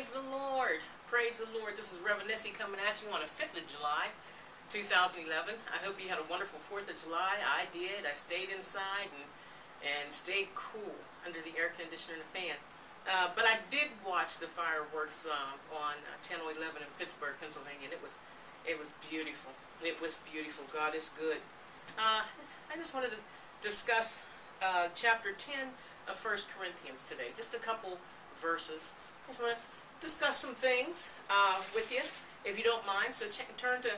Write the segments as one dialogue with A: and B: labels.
A: Praise the Lord. Praise the Lord. This is Reverend Essie coming at you on the 5th of July, 2011. I hope you had a wonderful 4th of July. I did. I stayed inside and, and stayed cool under the air conditioner and the fan. Uh, but I did watch the fireworks um, on uh, Channel 11 in Pittsburgh, Pennsylvania, and it was, it was beautiful. It was beautiful. God is good. Uh, I just wanted to discuss uh, chapter 10 of First Corinthians today. Just a couple verses. I just want to discuss some things uh, with you, if you don't mind. So turn to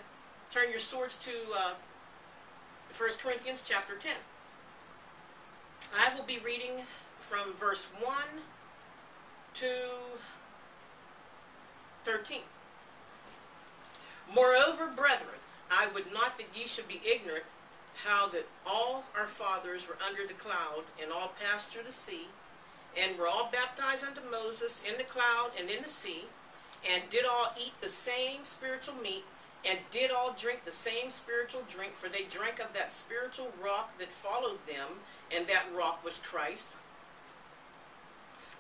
A: turn your swords to uh, 1 Corinthians chapter 10. I will be reading from verse 1 to 13. Moreover, brethren, I would not that ye should be ignorant how that all our fathers were under the cloud and all passed through the sea and were all baptized unto Moses in the cloud and in the sea, and did all eat the same spiritual meat, and did all drink the same spiritual drink, for they drank of that spiritual rock that followed them, and that rock was Christ.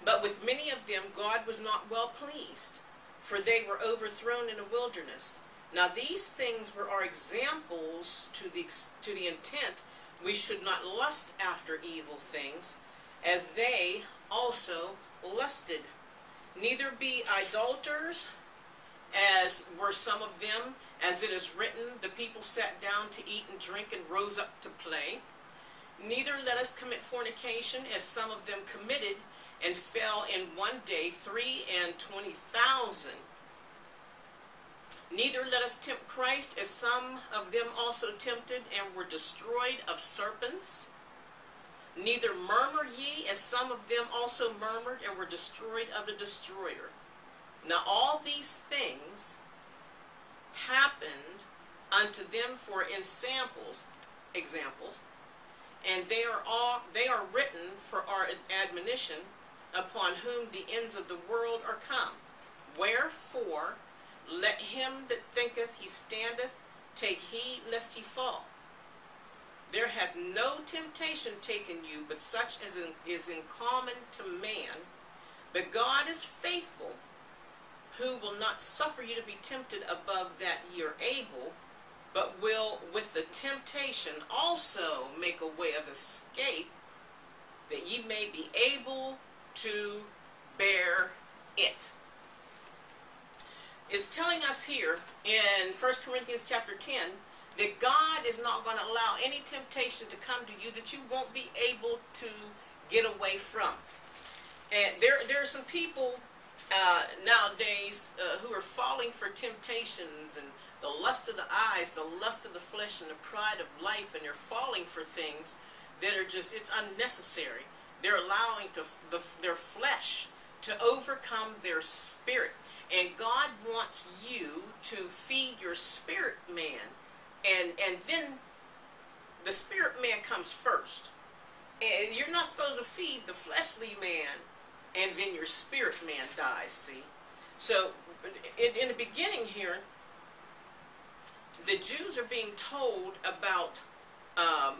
A: But with many of them God was not well pleased, for they were overthrown in a wilderness. Now these things were our examples to the, to the intent we should not lust after evil things, as they also lusted. Neither be idolaters, as were some of them, as it is written, the people sat down to eat and drink and rose up to play. Neither let us commit fornication, as some of them committed, and fell in one day three and twenty thousand. Neither let us tempt Christ, as some of them also tempted and were destroyed of serpents. Neither murmur ye, as some of them also murmured and were destroyed of the destroyer. Now all these things happened unto them for ensamples, examples, and they are all they are written for our admonition, upon whom the ends of the world are come. Wherefore, let him that thinketh he standeth take heed lest he fall. There hath no temptation taken you, but such as is in common to man. But God is faithful, who will not suffer you to be tempted above that ye are able, but will with the temptation also make a way of escape, that ye may be able to bear it. It's telling us here in 1 Corinthians chapter 10 that God is not going to allow any temptation to come to you that you won't be able to get away from. And there, there are some people uh, nowadays uh, who are falling for temptations and the lust of the eyes, the lust of the flesh, and the pride of life, and they're falling for things that are just, it's unnecessary. They're allowing to, the, their flesh to overcome their spirit. And God wants you to feed your spirit man and and then the spirit man comes first and you're not supposed to feed the fleshly man and then your spirit man dies see so in, in the beginning here the jews are being told about um,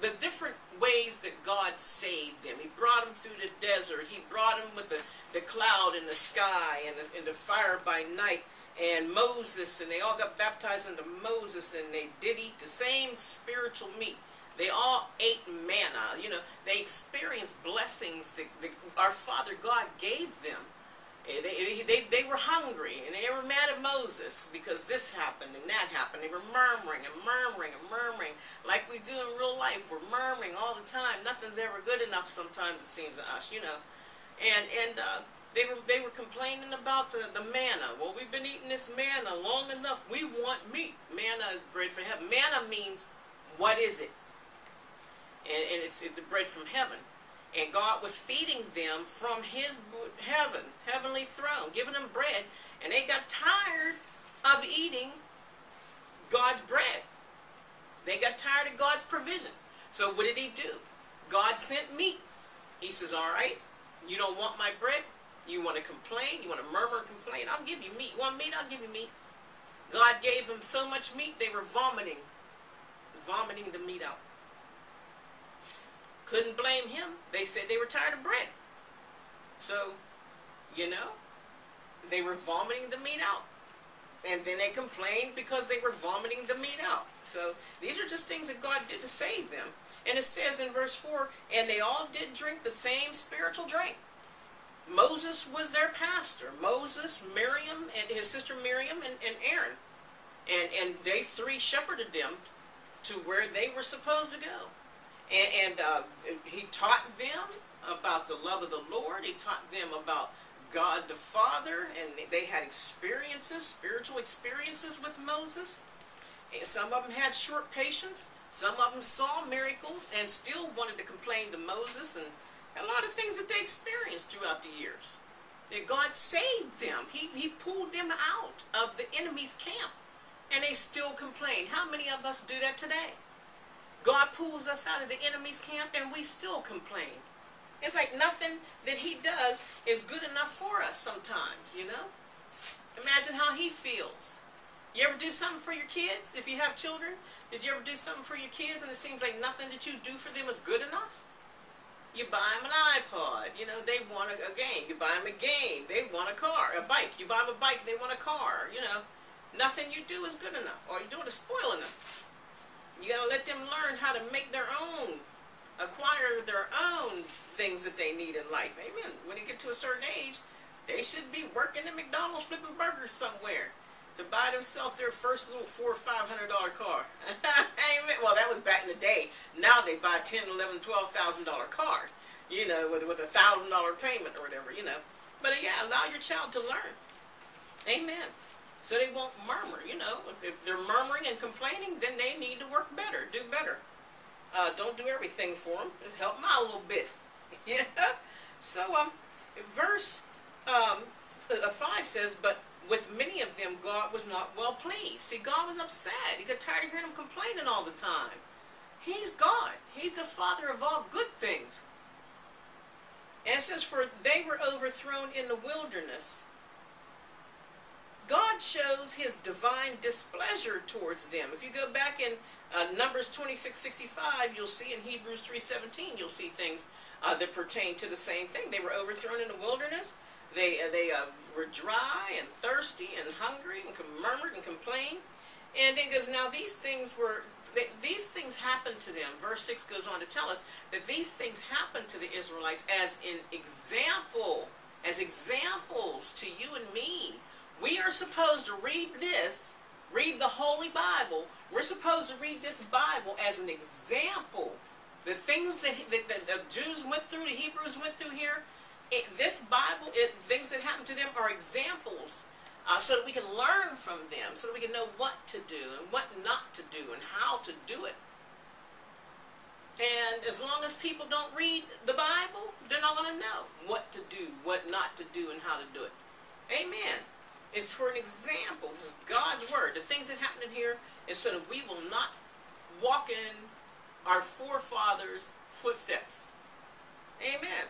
A: the different ways that God saved them. He brought them through the desert. He brought them with the, the cloud in the sky and the, and the fire by night and Moses, and they all got baptized into Moses, and they did eat the same spiritual meat. They all ate manna. You know, they experienced blessings that, that our Father God gave them. Eh, they, they, they were hungry, and they were mad at Moses because this happened and that happened. They were murmuring and murmuring and murmuring like we do in real life. We're murmuring all the time. Nothing's ever good enough sometimes, it seems to us, you know. And, and uh, they were they were complaining about the, the manna. Well, we've been eating this manna long enough. We want meat. Manna is bread from heaven. Manna means what is it? And, and it's, the bread from heaven. And God was feeding them from his heaven, heavenly throne, giving them bread. And they got tired of eating God's bread. They got tired of God's provision. So what did he do? God sent meat. He says, all right, you don't want my bread? You want to complain? You want to murmur and complain? I'll give you meat. You want meat? I'll give you meat. God gave them so much meat, they were vomiting. Vomiting the meat out. Couldn't blame him. They said they were tired of bread. So, you know, they were vomiting the meat out. And then they complained because they were vomiting the meat out. So these are just things that God did to save them. And it says in verse 4 and they all did drink the same spiritual drink. Moses was their pastor. Moses, Miriam, and his sister Miriam, and, and Aaron. And, and they three shepherded them to where they were supposed to go. And, and uh, he taught them about the love of the Lord. He taught them about God the Father, and they had experiences, spiritual experiences with Moses. And some of them had short patience. Some of them saw miracles and still wanted to complain to Moses and a lot of things that they experienced throughout the years. That God saved them. He, he pulled them out of the enemy's camp. And they still complain. How many of us do that today? God pulls us out of the enemy's camp and we still complain. It's like nothing that he does is good enough for us sometimes, you know? Imagine how he feels. You ever do something for your kids? If you have children, did you ever do something for your kids and it seems like nothing that you do for them is good enough? You buy them an iPod. You know, they want a, a game. You buy them a game. They want a car, a bike. You buy them a bike, they want a car. You know, nothing you do is good enough. All you're doing is spoiling them. You gotta let them learn how to make their own, acquire their own things that they need in life. Amen. When they get to a certain age, they should be working at McDonald's flipping burgers somewhere to buy themselves their first little four or five hundred dollar car. Amen. Well, that was back in the day. Now they buy ten, eleven, twelve thousand dollar cars. You know, with with a thousand dollar payment or whatever. You know. But uh, yeah, allow your child to learn. Amen. So they won't murmur. You know, if, if they're murmuring and complaining, then they need to work better, do better. Uh, don't do everything for them. Just help them out a little bit. yeah. So um, verse um, uh, five says, but with many of them, God was not well pleased. See, God was upset. He got tired of hearing them complaining all the time. He's God. He's the Father of all good things. And says, For they were overthrown in the wilderness. God shows his divine displeasure towards them. If you go back in uh, Numbers 26, 65, you'll see in Hebrews 3.17, you'll see things uh, that pertain to the same thing. They were overthrown in the wilderness. They, uh, they uh, were dry and thirsty and hungry and murmured and complained. And it goes, now these things were, these things happened to them. Verse 6 goes on to tell us that these things happened to the Israelites as an example, as examples to you and me. We are supposed to read this, read the Holy Bible. We're supposed to read this Bible as an example. The things that, that the Jews went through, the Hebrews went through here, it, this Bible, it, things that happen to them are examples uh, so that we can learn from them, so that we can know what to do and what not to do and how to do it. And as long as people don't read the Bible, they're not going to know what to do, what not to do, and how to do it. Amen. It's for an example. This is God's word. The things that happen in here is so that we will not walk in our forefathers' footsteps. Amen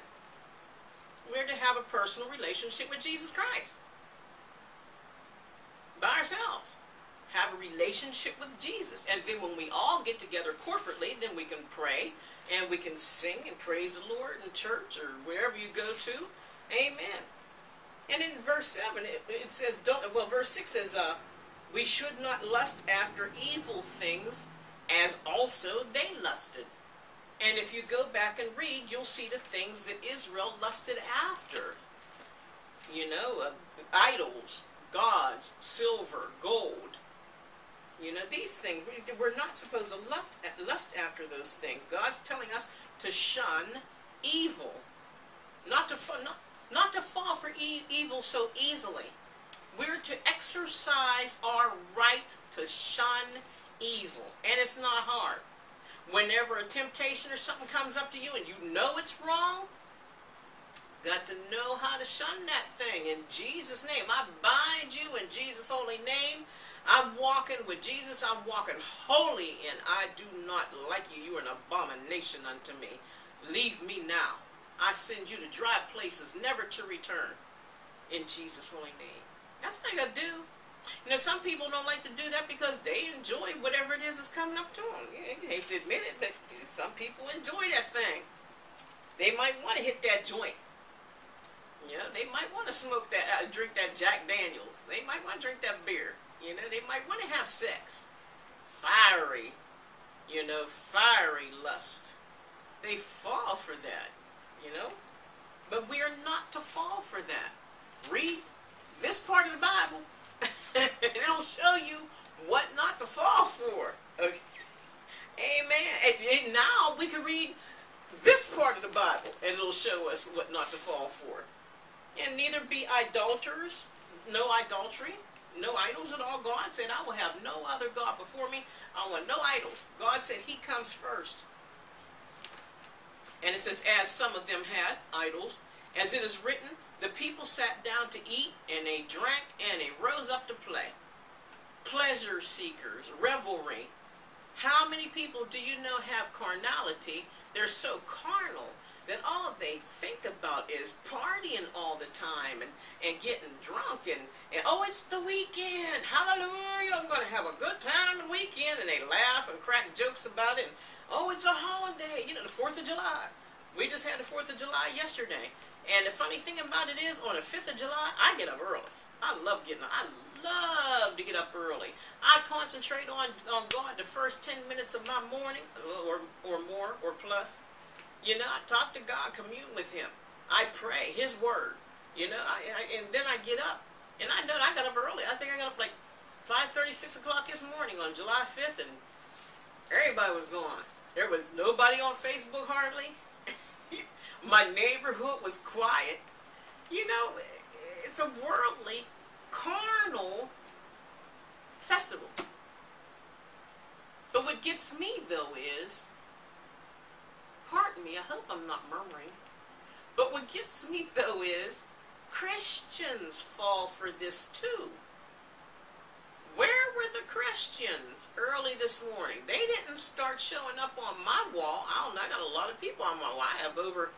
A: we're to have a personal relationship with Jesus Christ. By ourselves. Have a relationship with Jesus. And then when we all get together corporately, then we can pray and we can sing and praise the Lord in church or wherever you go to. Amen. And in verse 7, it, it says, don't, well, verse 6 says, uh, we should not lust after evil things as also they lusted. And if you go back and read, you'll see the things that Israel lusted after. You know, uh, idols, gods, silver, gold. You know, these things, we're not supposed to lust after those things. God's telling us to shun evil. Not to, not, not to fall for e evil so easily. We're to exercise our right to shun evil. And it's not hard. Whenever a temptation or something comes up to you and you know it's wrong, got to know how to shun that thing. In Jesus' name, I bind you in Jesus' holy name. I'm walking with Jesus. I'm walking holy, and I do not like you. You are an abomination unto me. Leave me now. I send you to dry places, never to return. In Jesus' holy name. That's what I got to do. You know, some people don't like to do that because they enjoy whatever it is that's coming up to them. You hate to admit it, but some people enjoy that thing. They might want to hit that joint. You know, they might want to smoke that, uh, drink that Jack Daniels. They might want to drink that beer. You know, they might want to have sex. Fiery, you know, fiery lust. They fall for that, you know. But we are not to fall for that. Read this part of the Bible. It'll show you what not to fall for. Okay. Amen. And, and now we can read this part of the Bible and it'll show us what not to fall for. And neither be idolaters, no idolatry, no idols at all. God said, I will have no other God before me. I want no idols. God said he comes first. And it says, as some of them had idols, as it is written, the people sat down to eat, and they drank, and they rose up to play. Pleasure seekers, revelry. How many people do you know have carnality? They're so carnal that all they think about is partying all the time and, and getting drunk and, and oh it's the weekend. Hallelujah. I'm going to have a good time and weekend. And they laugh and crack jokes about it. And, oh it's a holiday. You know the fourth of july. We just had the fourth of july yesterday and the funny thing about it is on the fifth of july i get up early i love getting up i love to get up early i concentrate on, on god the first 10 minutes of my morning uh, or, or more or plus you know, I talk to God, commune with Him. I pray His word. You know, I, I, and then I get up, and I know I got up early. I think I got up like 5:30, 6 o'clock this morning on July 5th, and everybody was gone. There was nobody on Facebook hardly. My neighborhood was quiet. You know, it's a worldly, carnal festival. But what gets me though is pardon me, I hope I'm not murmuring. But what gets me though is Christians fall for this too. Where were the Christians early this morning? They didn't start showing up on my wall. I don't know, I got a lot of people on my wall. I have over,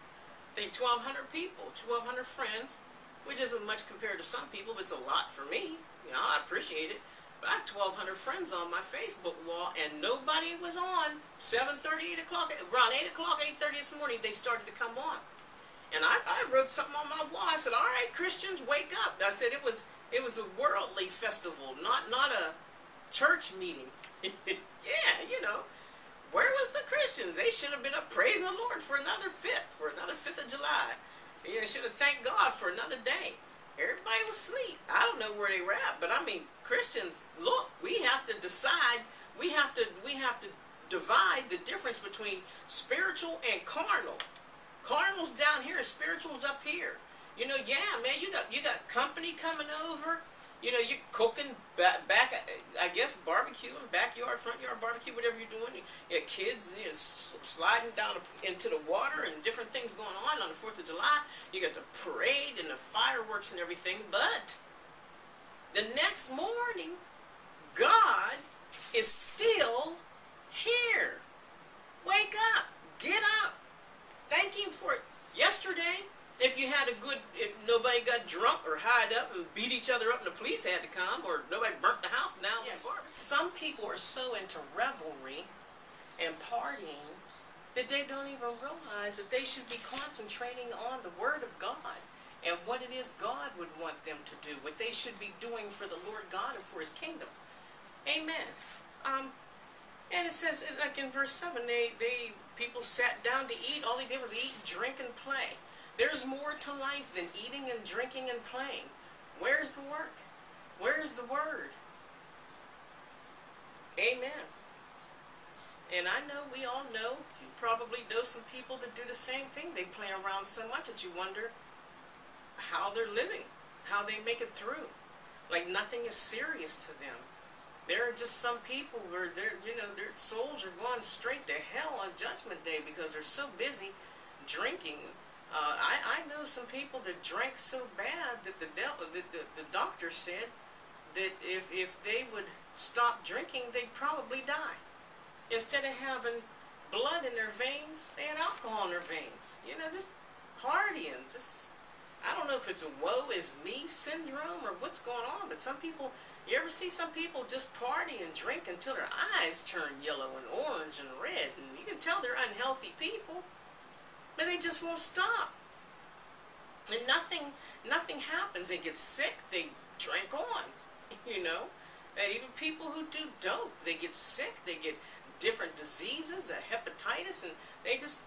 A: I think, 1,200 people, 1,200 friends, which isn't much compared to some people, but it's a lot for me. You know, I appreciate it. But I have 1,200 friends on my Facebook wall, and nobody was on. 7.30, 8 o'clock, around 8 o'clock, 8.30 this morning, they started to come on. And I, I wrote something on my wall. I said, all right, Christians, wake up. I said it was it was a worldly festival, not, not a church meeting. yeah, you know. Where was the Christians? They should have been up praising the Lord for another 5th, for another 5th of July. You know, should have thanked God for another day. Everybody was asleep. I don't know where they were at, but I mean, Christians, look, we have to decide. We have to we have to divide the difference between spiritual and carnal. Carnal's down here, spiritual's up here. You know, yeah, man, you got you got company coming over. You know, you're cooking back, back I guess, barbecue barbecuing, backyard, front yard barbecue, whatever you're doing. You got kids you know, sliding down into the water and different things going on on the 4th of July. You got the parade and the fireworks and everything. But the next morning, God is still here. Wake up. Get up. Thank Him for it. Yesterday, if you had a good, if nobody got drunk or hied up and beat each other up and the police had to come or nobody burnt the house down. Yes. Some people are so into revelry and partying that they don't even realize that they should be concentrating on the Word of God and what it is God would want them to do, what they should be doing for the Lord God and for His kingdom. Amen. Um, and it says, like in verse 7, they, they people sat down to eat. All they did was eat, drink, and play. There's more to life than eating and drinking and playing. Where's the work? Where's the word? Amen. And I know, we all know, you probably know some people that do the same thing. They play around so much that you wonder how they're living, how they make it through. Like nothing is serious to them. There are just some people where their, you know, their souls are going straight to hell on Judgment Day because they're so busy drinking uh, I, I know some people that drank so bad that the, the, the, the doctor said that if, if they would stop drinking, they'd probably die. Instead of having blood in their veins, they had alcohol in their veins. You know, just partying. Just, I don't know if it's a woe is me syndrome or what's going on, but some people, you ever see some people just party and drink until their eyes turn yellow and orange and red, and you can tell they're unhealthy people. But they just won't stop. And nothing, nothing happens. They get sick. They drink on, you know. And even people who do dope, they get sick. They get different diseases, a hepatitis, and they just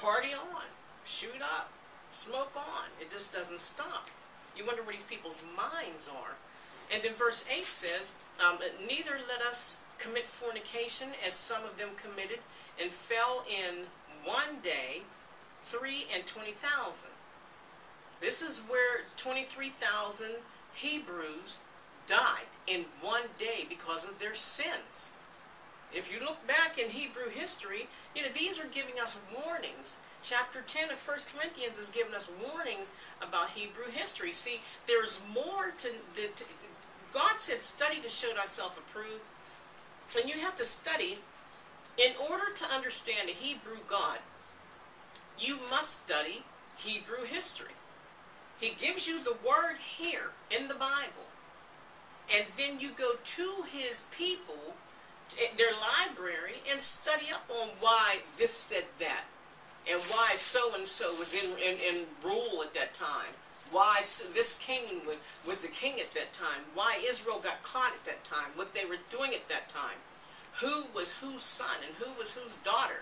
A: party on, shoot up, smoke on. It just doesn't stop. You wonder where these people's minds are. And then verse 8 says, um, Neither let us commit fornication as some of them committed and fell in one day three and twenty thousand. This is where 23,000 Hebrews died in one day because of their sins. If you look back in Hebrew history, you know, these are giving us warnings. Chapter 10 of 1 Corinthians is giving us warnings about Hebrew history. See, there's more to, the, to God said, study to show thyself approved. And you have to study in order to understand a Hebrew God. You must study Hebrew history. He gives you the word here in the Bible. And then you go to his people their library and study up on why this said that and why so and so was in, in, in rule at that time why this king was, the king at that time why israel got caught at that time what they were doing at that time who was whose son and who was whose daughter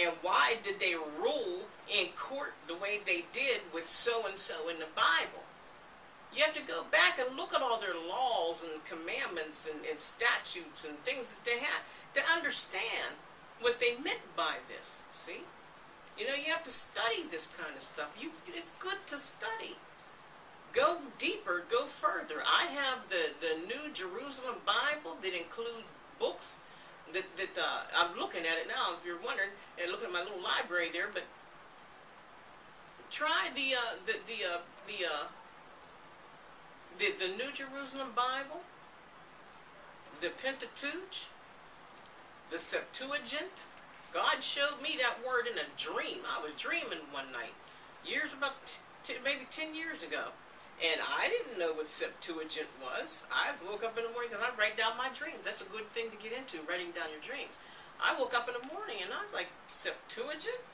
A: and why did they rule in court the way they did with so and so in the bible you have to go back and look at all their laws and commandments and, and statutes and things that they had to understand what they meant by this. See? You know, you have to study this kind of stuff. You, it's good to study. Go deeper, go further. I have the, the New Jerusalem Bible that includes books that, that uh, I'm looking at it now, if you're wondering, and looking at my little library there, but try the, uh, the, the, uh, the, uh, the, the New Jerusalem Bible, the Pentateuch, the Septuagint. God showed me that word in a dream. I was dreaming one night, years about maybe 10 years ago. And I didn't know what Septuagint was. I woke up in the morning because I write down my dreams. That's a good thing to get into, writing down your dreams. I woke up in the morning and I was like, Septuagint?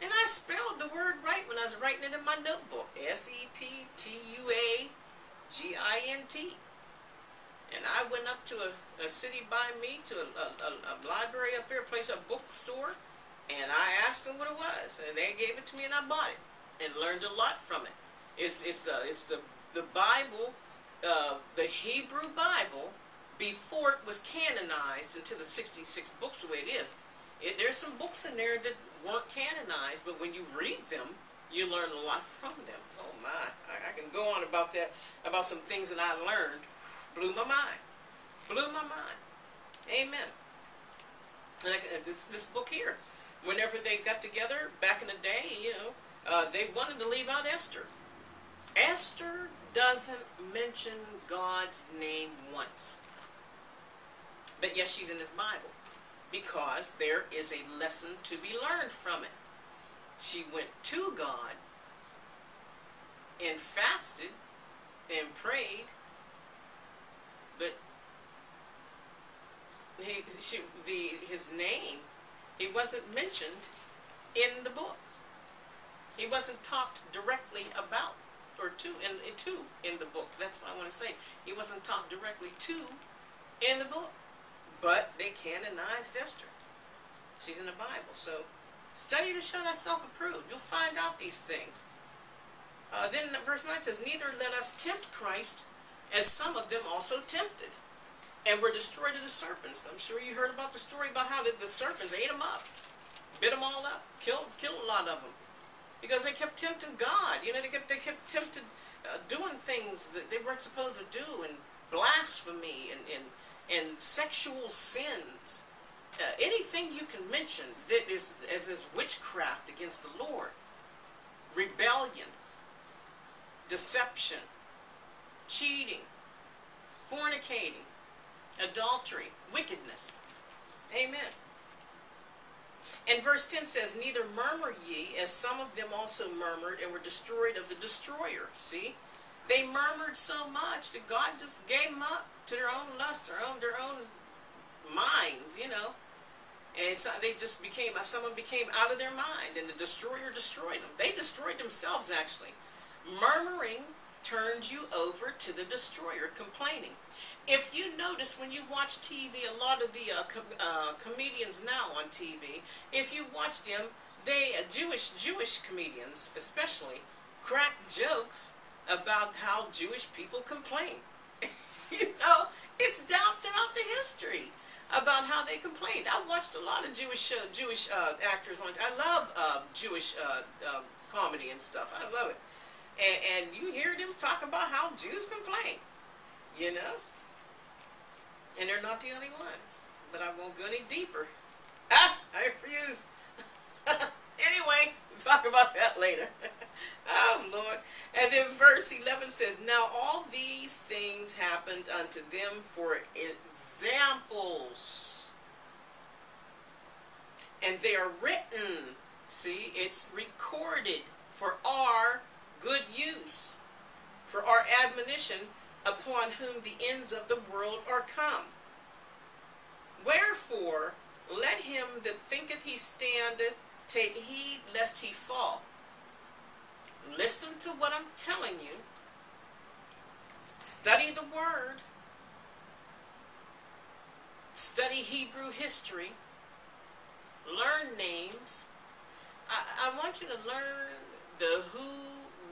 A: And I spelled the word right when I was writing it in my notebook. S-E-P-T-U-A G-I-N-T. And I went up to a, a city by me, to a, a, a, library up there, a place, a bookstore, and I asked them what it was, and they gave it to me, and I bought it, and learned a lot from it. It's it's uh, it's the the Bible, uh, the Hebrew Bible, before it was canonized into the 66 books the way it is. It, there's some books in there that weren't canonized, but when you read them, you learn a lot from them. Oh my, I, I can go on about that, about some things that I learned. Blew my mind. Blew my mind. Amen. And I, this, this book here, whenever they got together back in the day, you know, uh, they wanted to leave out Esther. Esther doesn't mention God's name once. But yes, she's in this Bible because there is a lesson to be learned from it. She went to God and fasted and prayed, but he, she, the, his name, he wasn't mentioned in the book. He wasn't talked directly about or to in, to in the book. That's what I want to say. He wasn't talked directly to in the book, but they canonized Esther. She's in the Bible, so Study to show thyself approved. You'll find out these things. Uh, then verse 9 says, Neither let us tempt Christ, as some of them also tempted, and were destroyed of the serpents. I'm sure you heard about the story about how the, the serpents ate them up, bit them all up, killed, killed a lot of them. Because they kept tempting God. You know, they kept, they kept tempted, uh, doing things that they weren't supposed to do, and blasphemy, and, and, and sexual sins uh, anything you can mention that is as is witchcraft against the Lord, rebellion, deception, cheating, fornicating, adultery, wickedness. Amen. And verse 10 says, Neither murmur ye, as some of them also murmured and were destroyed of the destroyer. See? They murmured so much that God just gave them up to their own lust, their own, their own minds, you know And so they just became, uh, someone became out of their mind, and the destroyer destroyed them. They destroyed themselves, actually. Murmuring turns you over to the destroyer, complaining. If you notice when you watch TV, a lot of the uh, com uh, comedians now on TV, if you watch them, they, uh, Jewish, Jewish comedians especially, crack jokes about how Jewish people complain. you know, it's down throughout the history about how they complained. I watched a lot of Jewish Jewish uh, actors on. I love uh, Jewish uh, um, comedy and stuff. I love it. And, and you hear them talk about how Jews complain, you know? And they're not the only ones. But I won't go any deeper. Ah, I refuse. anyway, we'll talk about that later. oh, Lord. And then verse 11 says, Now all these things happened unto them for examples. And they are written. See, it's recorded for our good use, for our admonition upon whom the ends of the world are come. Wherefore, let him that thinketh he standeth take heed lest he fall. Listen to what I'm telling you. Study the Word. Study Hebrew history. Learn names. I, I want you to learn the who,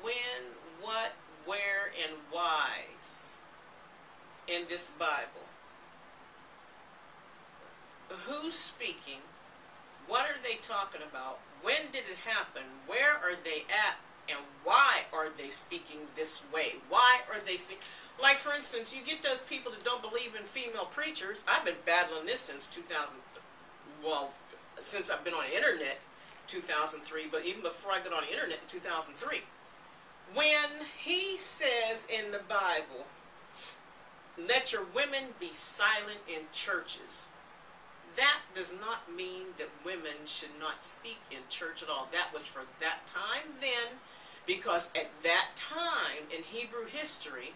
A: when, what, where, and whys in this Bible. Who's speaking? What are they talking about? When did it happen? Where are they at? And why are they speaking this way? Why are they speaking? Like, for instance, you get those people that don't believe in female preachers. I've been battling this since 2000. Well, since I've been on the internet, 2003, but even before I got on the internet in 2003. When he says in the Bible, let your women be silent in churches, that does not mean that women should not speak in church at all. That was for that time then, because at that time in Hebrew history,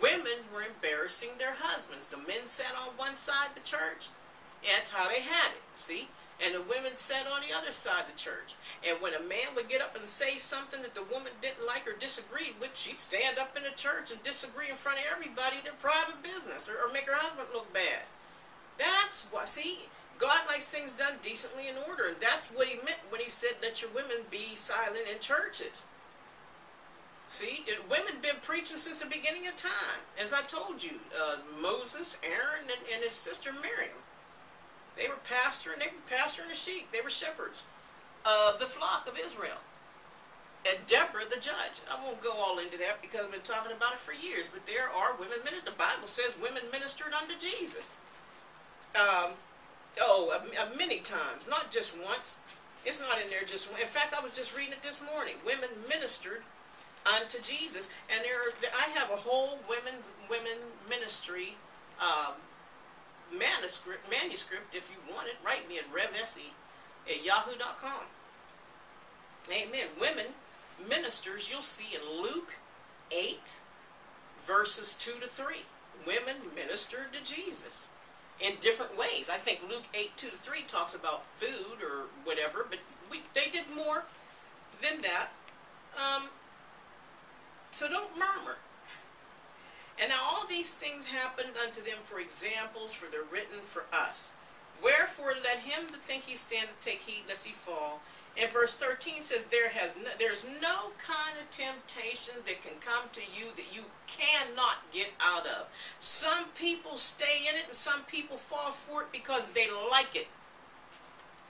A: women were embarrassing their husbands. The men sat on one side of the church. That's how they had it, see? And the women sat on the other side of the church. And when a man would get up and say something that the woman didn't like or disagreed with, she'd stand up in the church and disagree in front of everybody, their private business, or, or make her husband look bad. That's what, see, God likes things done decently in order. And that's what he meant when he said, let your women be silent in churches. See, it, women been preaching since the beginning of time. As I told you, uh, Moses, Aaron, and, and his sister Miriam. They were pastoring, they were pastoring the sheep. They were shepherds of the flock of Israel. And Deborah, the judge. I won't go all into that because I've been talking about it for years. But there are women ministers. The Bible says women ministered unto Jesus. Um, oh, many times, not just once. It's not in there just. In fact, I was just reading it this morning. Women ministered unto Jesus, and there, I have a whole women's women ministry um, manuscript, manuscript, if you want it, write me at revessie at yahoo.com. Amen. Women ministers, you'll see in Luke 8, verses 2 to 3. Women ministered to Jesus in different ways. I think Luke 8, 2 to 3 talks about food or whatever, but we, they did more than that. Um, so don't murmur. And now all these things happened unto them for examples, for they're written for us. Wherefore let him that think he standeth take heed lest he fall. And verse 13 says, there has no, there's no kind of temptation that can come to you that you cannot get out of. Some people stay in it and some people fall for it because they like it.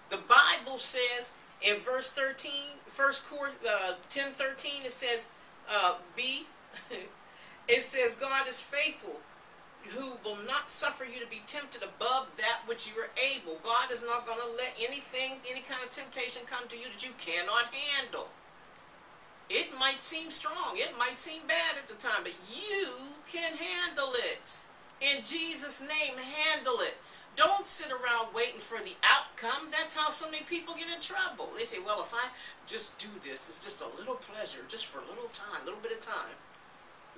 A: The Bible says in verse 13, first uh, 10, 13, it says, uh, be It says God is faithful, who will not suffer you to be tempted above that which you are able. God is not going to let anything, any kind of temptation come to you that you cannot handle. It might seem strong. It might seem bad at the time, but you can handle it. In Jesus' name, handle it. Don't sit around waiting for the outcome. That's how so many people get in trouble. They say, well, if I just do this, it's just a little pleasure, just for a little time, a little bit of time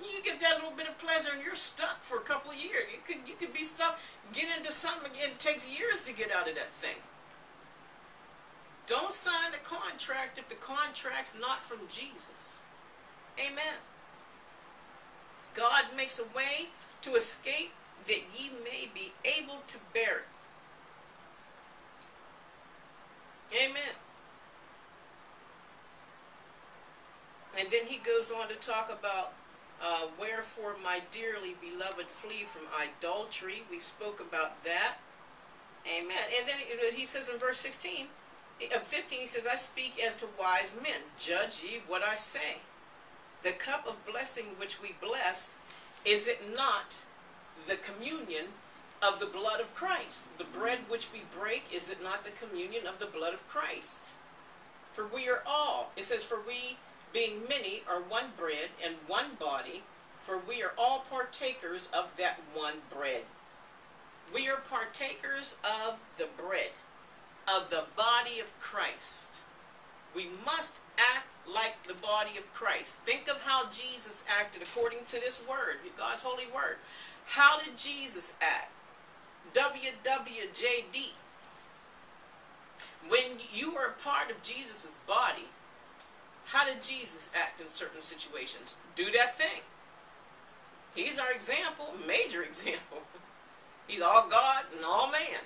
A: you get that little bit of pleasure and you're stuck for a couple of years. You could you could be stuck, get into something again. It takes years to get out of that thing. Don't sign the contract if the contract's not from Jesus. Amen. God makes a way to escape that ye may be able to bear it. Amen. And then he goes on to talk about uh, wherefore, my dearly beloved, flee from idolatry. We spoke about that. Amen. And then he says in verse 16, of uh, 15, he says, I speak as to wise men. Judge ye what I say. The cup of blessing which we bless, is it not the communion of the blood of Christ? The bread which we break, is it not the communion of the blood of Christ? For we are all, it says, for we being many are one bread and one body, for we are all partakers of that one bread. We are partakers of the bread, of the body of Christ. We must act like the body of Christ. Think of how Jesus acted according to this word, God's holy word. How did Jesus act? WWJD. When you are a part of Jesus' body, how did Jesus act in certain situations? Do that thing. He's our example, major example. He's all God and all man.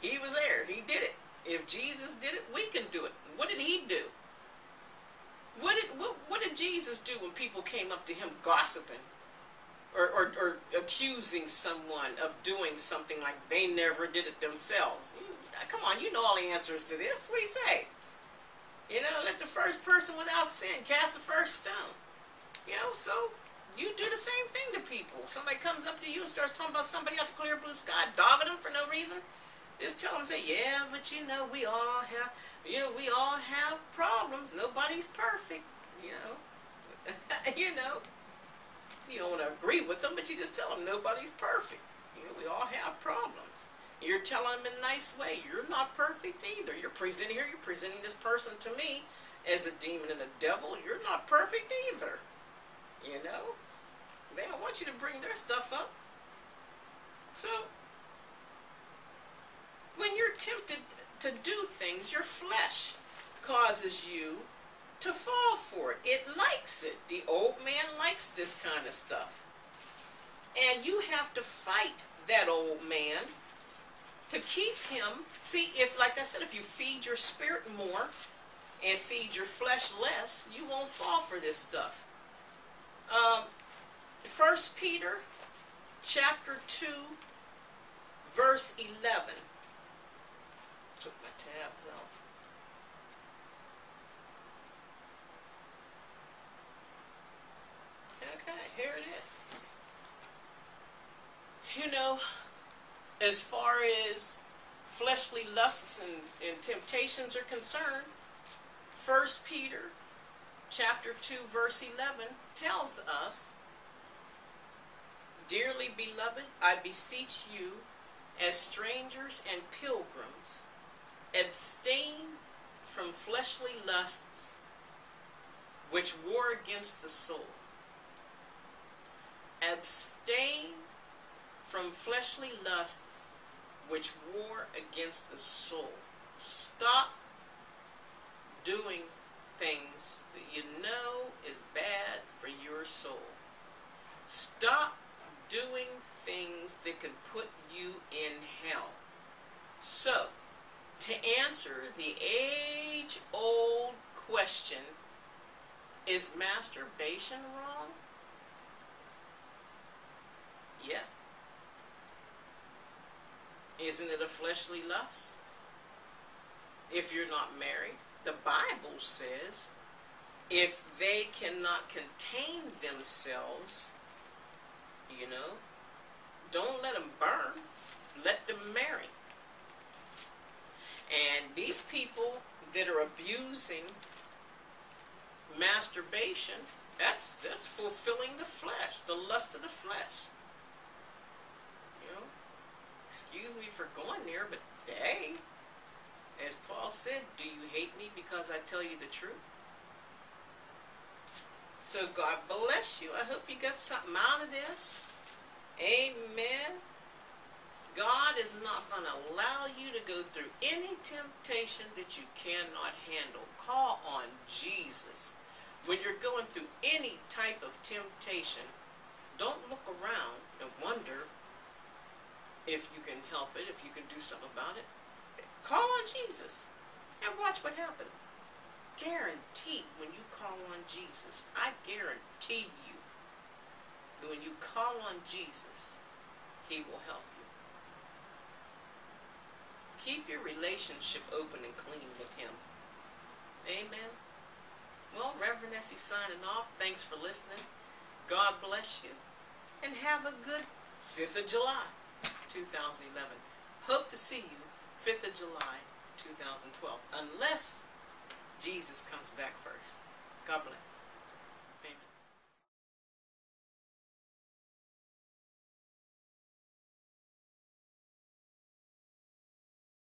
A: He was there. He did it. If Jesus did it, we can do it. What did he do? What did what, what did Jesus do when people came up to him gossiping or, or, or accusing someone of doing something like they never did it themselves? Come on, you know all the answers to this. What do you say? You know, let the first person without sin cast the first stone. You know, so you do the same thing to people. Somebody comes up to you and starts talking about somebody out the clear blue sky, dogging them for no reason. Just tell them, say, yeah, but you know, we all have, you know, we all have problems. Nobody's perfect, you know. you know, you don't want to agree with them, but you just tell them nobody's perfect. You know, we all have problems. You're telling them in a nice way. You're not perfect either. You're presenting here, you're presenting this person to me as a demon and a devil. You're not perfect either. You know? They don't want you to bring their stuff up. So, when you're tempted to do things, your flesh causes you to fall for it. It likes it. The old man likes this kind of stuff. And you have to fight that old man to keep him. See, if, like I said, if you feed your spirit more and feed your flesh less, you won't fall for this stuff. Um, First Peter chapter 2, verse 11. Took my tabs off. Okay, here it is. You know, as far as fleshly lusts and, and temptations are concerned, First Peter chapter 2 verse 11 tells us, Dearly beloved, I beseech you as strangers and pilgrims, abstain from fleshly lusts which war against the soul. Abstain from fleshly lusts which war against the soul. Stop doing things that you know is bad for your soul. Stop doing things that can put you in hell. So, to answer the age old question, is masturbation wrong? Yeah. Isn't it a fleshly lust? If you're not married, the Bible says if they cannot contain themselves, you know, don't let them burn, let them marry. And these people that are abusing masturbation, that's that's fulfilling the flesh, the lust of the flesh excuse me for going there, but hey, as Paul said, do you hate me because I tell you the truth? So God bless you. I hope you got something out of this. Amen. God is not going to allow you to go through any temptation that you cannot handle. Call on Jesus. When you're going through any type of temptation, don't look around and wonder if you can help it, if you can do something about it. Call on Jesus and watch what happens. Guaranteed when you call on Jesus, I guarantee you, when you call on Jesus, He will help you. Keep your relationship open and clean with Him. Amen. Well, Reverend Essie signing off. Thanks for listening. God bless you. And have a good 5th of July 2011. Hope to see you 5th of July 2012. Unless Jesus comes back first. God bless.